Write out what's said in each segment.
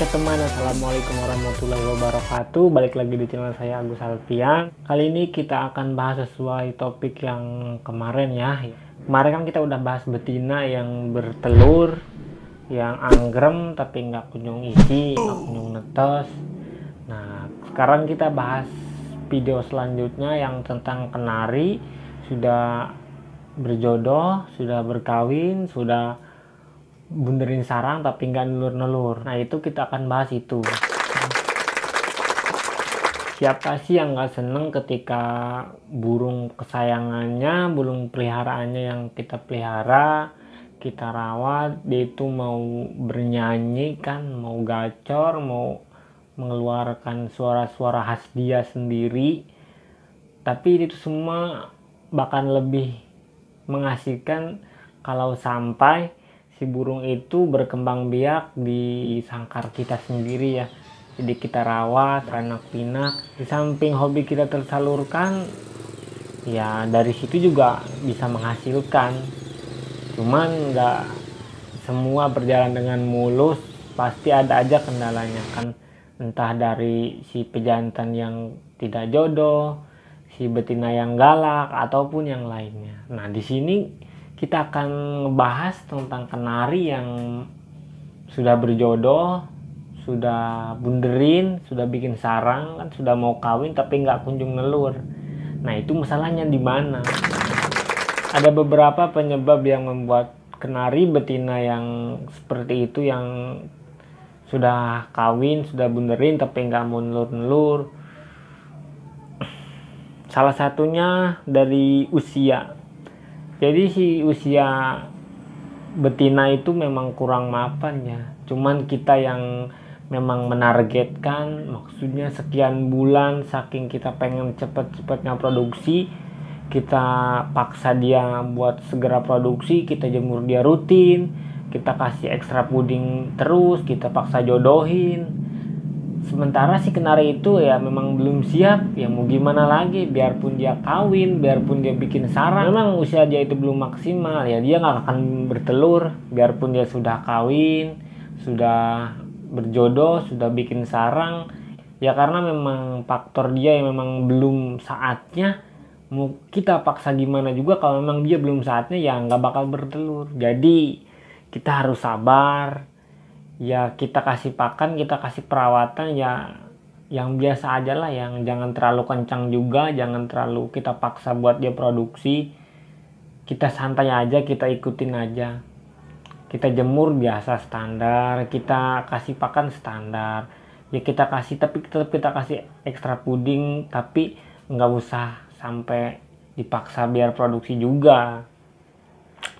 Oke teman, Assalamualaikum warahmatullahi wabarakatuh. Balik lagi di channel saya Agus Alfian. Kali ini kita akan bahas sesuai topik yang kemarin ya. Kemarin kan kita udah bahas betina yang bertelur Yang anggrem tapi nggak kunjung isi, nggak kunjung netes. Nah sekarang kita bahas video selanjutnya yang tentang kenari. Sudah berjodoh, sudah berkawin, sudah bunderin sarang tapi nggak nelur-nelur. Nah itu kita akan bahas itu. Siapa sih yang nggak seneng ketika burung kesayangannya, burung peliharaannya yang kita pelihara, kita rawat, dia itu mau bernyanyi kan, mau gacor, mau mengeluarkan suara-suara khas dia sendiri. Tapi itu semua bahkan lebih mengasihkan kalau sampai si burung itu berkembang biak di sangkar kita sendiri ya. Jadi kita rawat anak pinak. Di samping hobi kita tersalurkan ya dari situ juga bisa menghasilkan. Cuman nggak semua berjalan dengan mulus pasti ada aja kendalanya kan. Entah dari si pejantan yang tidak jodoh si betina yang galak ataupun yang lainnya. Nah di sini kita akan ngebahas tentang kenari yang sudah berjodoh, sudah bunderin, sudah bikin sarang, kan sudah mau kawin tapi nggak kunjung nelur. Nah itu masalahnya di mana? Ada beberapa penyebab yang membuat kenari betina yang seperti itu yang sudah kawin, sudah bunderin tapi nggak mau nelur-nelur. Salah satunya dari usia jadi si usia betina itu memang kurang mapan ya. Cuman kita yang memang menargetkan maksudnya sekian bulan saking kita pengen cepet-cepetnya produksi kita paksa dia buat segera produksi kita jemur dia rutin kita kasih ekstra puding terus kita paksa jodohin sementara si kenari itu ya memang belum siap. Ya mau gimana lagi? Biarpun dia kawin biarpun dia bikin sarang. Memang usia dia itu belum maksimal. Ya dia nggak akan bertelur. Biarpun dia sudah kawin sudah berjodoh sudah bikin sarang. Ya karena memang faktor dia yang memang belum saatnya mau kita paksa gimana juga kalau memang dia belum saatnya ya nggak bakal bertelur. Jadi kita harus sabar ya kita kasih pakan kita kasih perawatan ya yang biasa aja lah yang jangan terlalu kencang juga jangan terlalu kita paksa buat dia produksi. Kita santai aja kita ikutin aja. Kita jemur biasa standar kita kasih pakan standar. Ya kita kasih tapi tetap kita kasih ekstra puding tapi nggak usah sampai dipaksa biar produksi juga.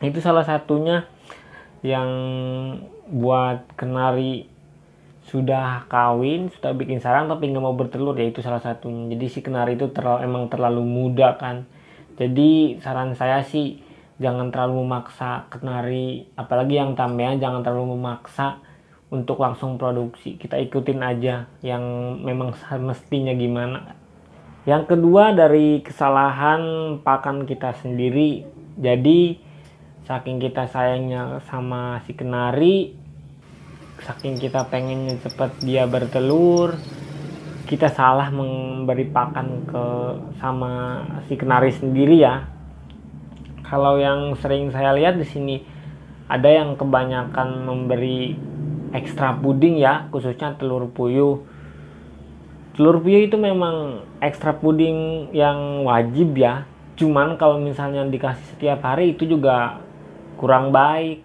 Itu salah satunya yang buat kenari sudah kawin sudah bikin sarang tapi nggak mau bertelur ya itu salah satunya. Jadi si kenari itu terlalu emang terlalu muda kan. Jadi saran saya sih jangan terlalu memaksa kenari apalagi yang tambahan jangan terlalu memaksa untuk langsung produksi. Kita ikutin aja yang memang mestinya gimana. Yang kedua dari kesalahan pakan kita sendiri jadi saking kita sayangnya sama si kenari saking kita pengennya cepat dia bertelur kita salah memberi pakan ke sama si kenari sendiri ya. Kalau yang sering saya lihat di sini ada yang kebanyakan memberi ekstra puding ya khususnya telur puyuh. Telur puyuh itu memang ekstra puding yang wajib ya. Cuman kalau misalnya dikasih setiap hari itu juga kurang baik.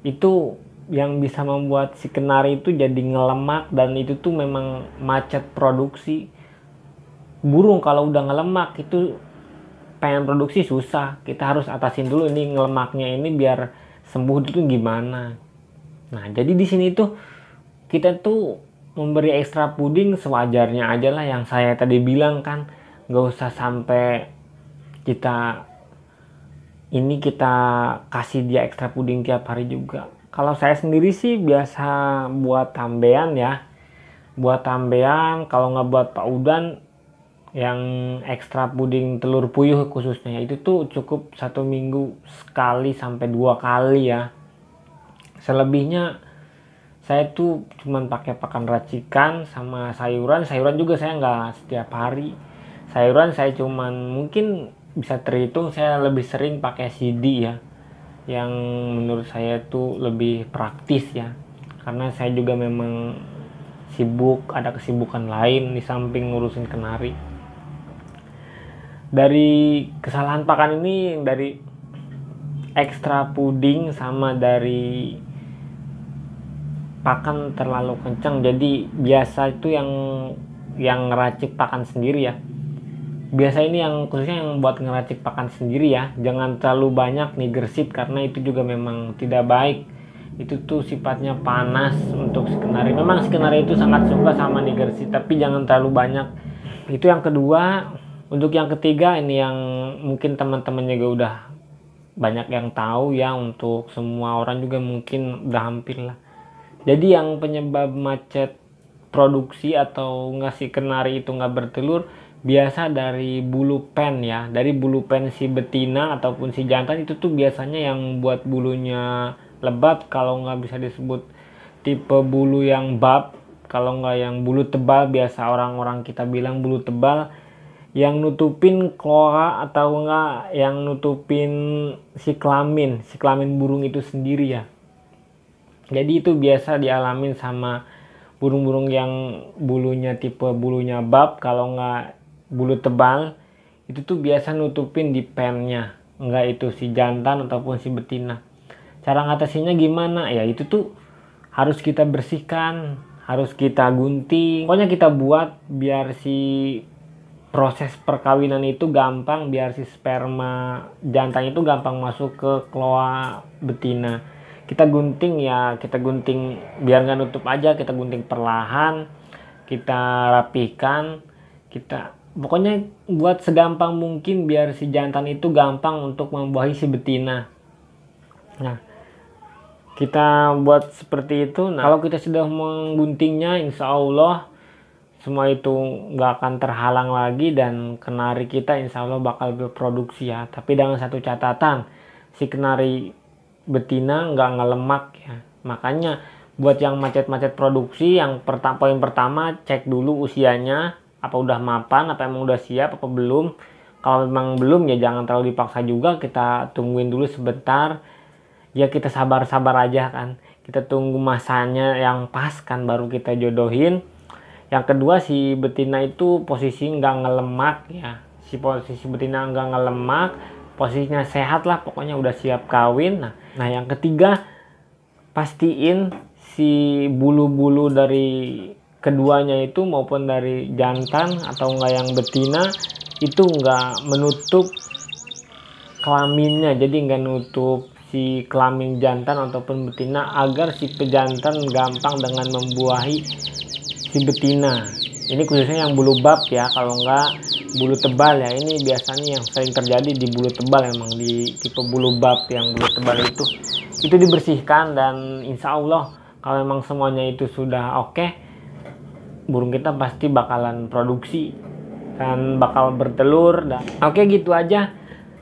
Itu yang bisa membuat si kenari itu jadi ngelemak dan itu tuh memang macet produksi. Burung kalau udah ngelemak itu pengen produksi susah. Kita harus atasin dulu ini ngelemaknya ini biar sembuh itu gimana. Nah jadi di sini tuh kita tuh memberi ekstra puding sewajarnya aja lah yang saya tadi bilang kan. Nggak usah sampai kita ini kita kasih dia ekstra puding tiap hari juga. Kalau saya sendiri sih biasa buat tambean ya. Buat tambean kalau nggak buat Pak Udan yang ekstra puding telur puyuh khususnya. Itu tuh cukup satu minggu sekali sampai dua kali ya. Selebihnya saya tuh cuman pakai pakan racikan sama sayuran. Sayuran juga saya nggak setiap hari. Sayuran saya cuman mungkin bisa terhitung saya lebih sering pakai CD ya. Yang menurut saya tuh lebih praktis ya. Karena saya juga memang sibuk ada kesibukan lain di samping ngurusin kenari. Dari kesalahan pakan ini dari ekstra puding sama dari pakan terlalu kencang jadi biasa itu yang yang ngeracik pakan sendiri ya biasa ini yang khususnya yang buat ngeracik pakan sendiri ya. Jangan terlalu banyak nih gersit karena itu juga memang tidak baik. Itu tuh sifatnya panas untuk skenari memang skenari itu sangat suka sama nigersi tapi jangan terlalu banyak. Itu yang kedua. Untuk yang ketiga ini yang mungkin teman-teman juga udah banyak yang tahu ya untuk semua orang juga mungkin udah hampir lah. Jadi yang penyebab macet produksi atau ngasih kenari itu nggak bertelur biasa dari bulu pen ya. Dari bulu pen si betina ataupun si jantan itu tuh biasanya yang buat bulunya lebat. Kalau nggak bisa disebut tipe bulu yang bab kalau nggak yang bulu tebal biasa orang-orang kita bilang bulu tebal. Yang nutupin kloa atau enggak yang nutupin si kelamin si kelamin burung itu sendiri ya. Jadi itu biasa dialamin sama burung-burung yang bulunya tipe bulunya bab. Kalau nggak bulu tebal itu tuh biasa nutupin di pennya enggak itu si jantan ataupun si betina. Cara ngatasinya gimana? Ya itu tuh harus kita bersihkan harus kita gunting. Pokoknya kita buat biar si proses perkawinan itu gampang biar si sperma jantan itu gampang masuk ke kloa betina. Kita gunting ya kita gunting biar nggak nutup aja kita gunting perlahan kita rapikan kita pokoknya buat segampang mungkin biar si jantan itu gampang untuk membuahi si betina. Nah kita buat seperti itu. Nah kalau kita sudah mengguntingnya insya Allah semua itu nggak akan terhalang lagi dan kenari kita insya Allah bakal berproduksi ya. Tapi dengan satu catatan si kenari betina nggak ngelemak ya. Makanya buat yang macet-macet produksi yang pertama poin pertama cek dulu usianya apa udah mapan apa emang udah siap apa belum. Kalau memang belum ya jangan terlalu dipaksa juga. Kita tungguin dulu sebentar. Ya kita sabar-sabar aja kan. Kita tunggu masanya yang pas kan baru kita jodohin. Yang kedua si betina itu posisi nggak ngelemak ya. Si posisi betina nggak ngelemak posisinya sehat lah pokoknya udah siap kawin. Nah nah yang ketiga pastiin si bulu-bulu dari keduanya itu maupun dari jantan atau enggak yang betina itu enggak menutup kelaminnya. Jadi enggak nutup si kelamin jantan ataupun betina agar si pejantan gampang dengan membuahi si betina. Ini khususnya yang bulu bab ya kalau enggak bulu tebal ya. Ini biasanya yang sering terjadi di bulu tebal emang di tipe bulu bab yang bulu tebal itu. Itu dibersihkan dan insya Allah kalau memang semuanya itu sudah oke okay, burung kita pasti bakalan produksi dan bakal bertelur dan oke gitu aja.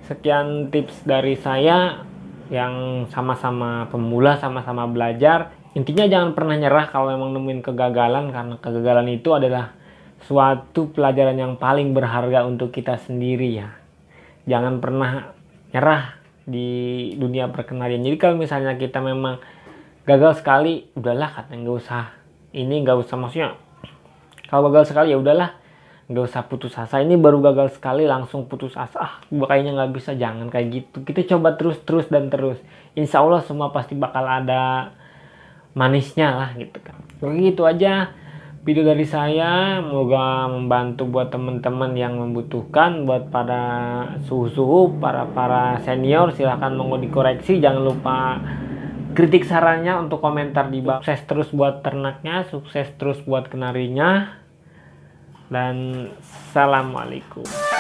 Sekian tips dari saya yang sama-sama pemula sama-sama belajar. Intinya jangan pernah nyerah kalau memang nemuin kegagalan karena kegagalan itu adalah suatu pelajaran yang paling berharga untuk kita sendiri ya. Jangan pernah nyerah di dunia perkenalian. Jadi kalau misalnya kita memang gagal sekali udahlah katanya nggak usah. Ini nggak usah maksudnya kalau gagal sekali ya udahlah. Nggak usah putus asa. Ini baru gagal sekali langsung putus asa. Ah kayaknya nggak bisa. Jangan kayak gitu. Kita coba terus terus dan terus. Insya Allah semua pasti bakal ada manisnya lah gitu kan. Oke gitu aja video dari saya. Semoga membantu buat teman-teman yang membutuhkan buat para suhu-suhu para para senior. Silahkan mau dikoreksi. Jangan lupa kritik sarannya untuk komentar di bawah. Sukses terus buat ternaknya sukses terus buat kenarinya. Dan Assalamualaikum